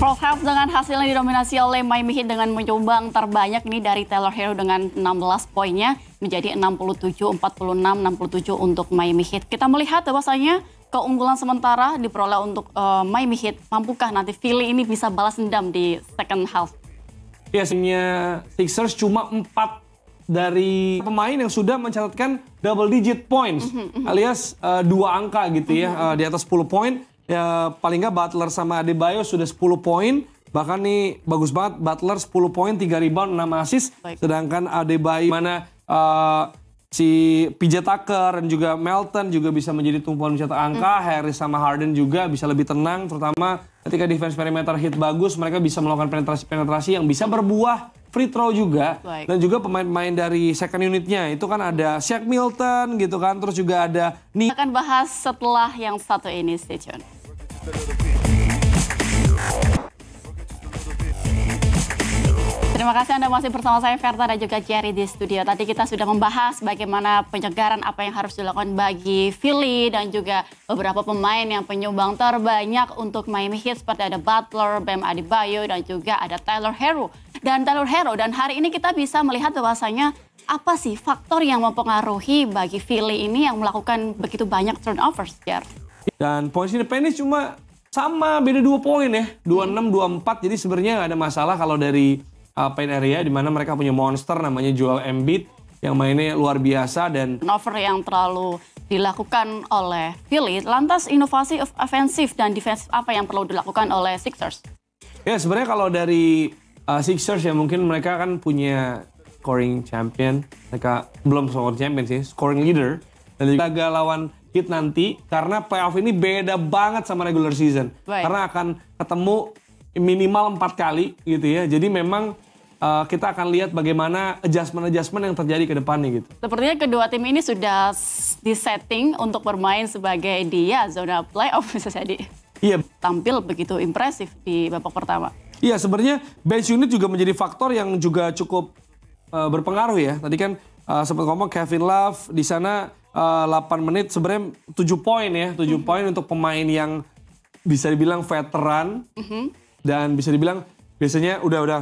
Pro Health dengan hasilnya didominasi oleh Miami Heat dengan menyumbang terbanyak ini dari Taylor Hero dengan 16 poinnya menjadi 67 46 67 untuk Miami Heat. Kita melihat bahwasanya keunggulan sementara diperoleh untuk uh, Miami Heat. Mampukah nanti Philly ini bisa balas dendam di second half? Ya, Sixers cuma 4 dari pemain yang sudah mencatatkan double digit points mm -hmm. alias uh, dua angka gitu ya mm -hmm. uh, di atas 10 poin ya paling nggak Butler sama Adebayo sudah 10 poin. Bahkan nih bagus banget Butler 10 poin, 3 rebound, 6 assist. Baik. Sedangkan Adebayo mana uh, si PJ Tucker dan juga Melton juga bisa menjadi tumpuan mencetak angka. Hmm. Harris sama Harden juga bisa lebih tenang terutama ketika defense perimeter hit bagus mereka bisa melakukan penetrasi-penetrasi yang bisa berbuah free throw juga Baik. dan juga pemain-pemain dari second unitnya itu kan ada Shaq Milton gitu kan terus juga ada nih akan bahas setelah yang satu ini stay tune. Terima kasih Anda masih bersama saya Verta dan juga Jerry di studio. Tadi kita sudah membahas bagaimana penyegaran apa yang harus dilakukan bagi Philly dan juga beberapa pemain yang penyumbang terbanyak untuk Miami Heat seperti ada Butler, Bam Adebayo dan juga ada Tyler Hero. Dan Tyler Hero dan hari ini kita bisa melihat bahwasanya apa sih faktor yang mempengaruhi bagi Philly ini yang melakukan begitu banyak turnovers, Jerry? Dan points independence cuma sama beda dua poin ya, 26 24. Jadi sebenarnya nggak ada masalah kalau dari uh, paint area di mana mereka punya monster namanya Joel Embiid yang mainnya luar biasa dan over yang terlalu dilakukan oleh Philly. Lantas inovasi ofensif dan defensif apa yang perlu dilakukan oleh Sixers? Ya sebenarnya kalau dari uh, Sixers ya mungkin mereka kan punya scoring champion, mereka belum scoring champion sih, scoring leader dan juga lawan hit nanti karena playoff ini beda banget sama regular season. Baik. Karena akan ketemu minimal empat kali gitu ya. Jadi memang uh, kita akan lihat bagaimana adjustment-adjustment yang terjadi ke depannya gitu. Sepertinya kedua tim ini sudah disetting untuk bermain sebagai dia zona playoff bisa jadi. Iya. Tampil begitu impresif di babak pertama. Iya, sebenarnya bench unit juga menjadi faktor yang juga cukup uh, berpengaruh ya. Tadi kan uh, sempat ngomong Kevin Love di sana uh, eh, 8 menit sebenarnya 7 poin ya, 7 mm -hmm. poin untuk pemain yang bisa dibilang veteran mm -hmm. dan bisa dibilang biasanya udah udah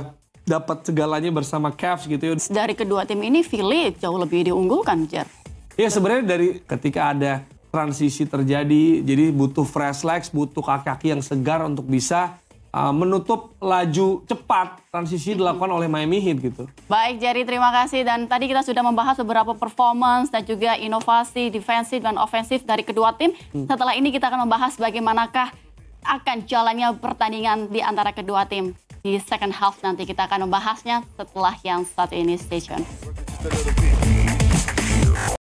dapat segalanya bersama Cavs gitu ya. Dari kedua tim ini Philly jauh lebih diunggulkan, Jer. Iya sebenarnya dari ketika ada transisi terjadi, jadi butuh fresh legs, butuh kaki-kaki yang segar untuk bisa uh, menutup laju cepat transisi dilakukan oleh Miami Heat gitu. Baik Jerry, terima kasih. Dan tadi kita sudah membahas beberapa performance dan juga inovasi defensif dan ofensif dari kedua tim. Hmm. Setelah ini kita akan membahas bagaimanakah akan jalannya pertandingan di antara kedua tim di second half nanti kita akan membahasnya setelah yang satu ini station.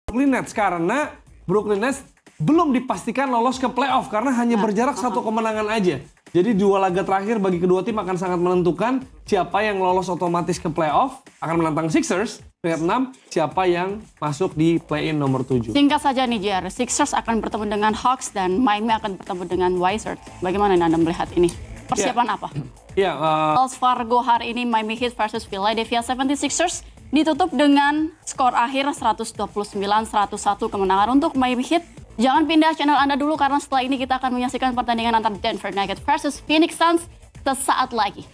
Brooklyn Nets karena Brooklyn Nets belum dipastikan lolos ke playoff karena hanya nah, berjarak satu kemenangan aja. Jadi dua laga terakhir bagi kedua tim akan sangat menentukan siapa yang lolos otomatis ke playoff akan menantang Sixers peringkat 6, siapa yang masuk di play-in nomor 7. Singkat saja nih JR, Sixers akan bertemu dengan Hawks dan Miami akan bertemu dengan Wizards. Bagaimana Anda melihat ini? Persiapan yeah. apa? Ya, yeah, uh... Wells Fargo hari ini Miami Heat versus Philadelphia 76ers ditutup dengan skor akhir 129-101 kemenangan untuk Miami Heat Jangan pindah channel Anda dulu karena setelah ini kita akan menyaksikan pertandingan antara Denver Nuggets versus Phoenix Suns sesaat lagi.